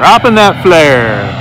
Dropping that flare.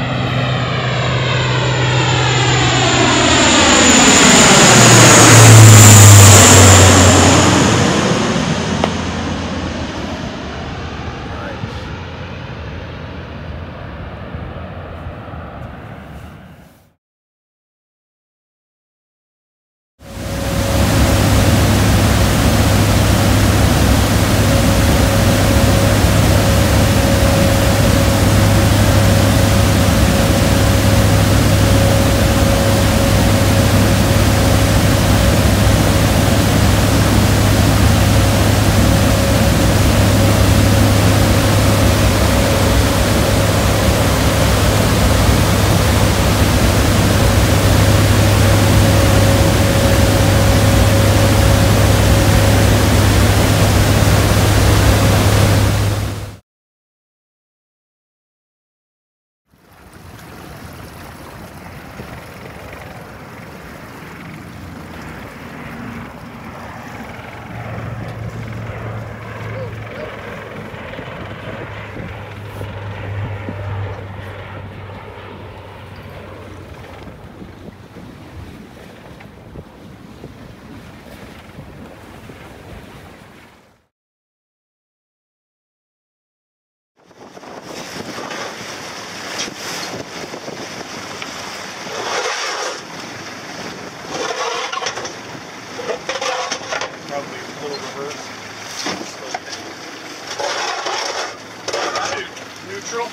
Neutral.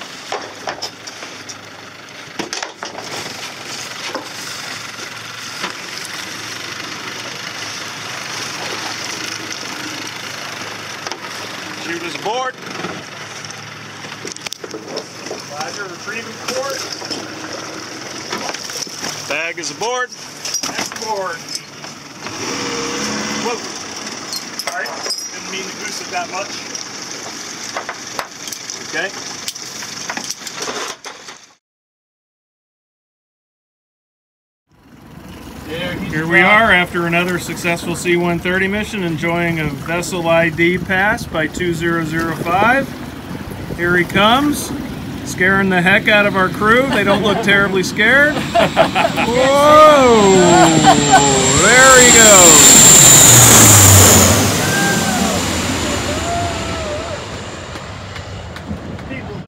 Chute is aboard. Ladder retrieving port. Bag is aboard. Next board. Whoa. Sorry, didn't mean to goose it that much. Okay. Here we are after another successful C-130 mission, enjoying a vessel ID pass by 2005. Here he comes, scaring the heck out of our crew. They don't look terribly scared. Whoa! There he goes.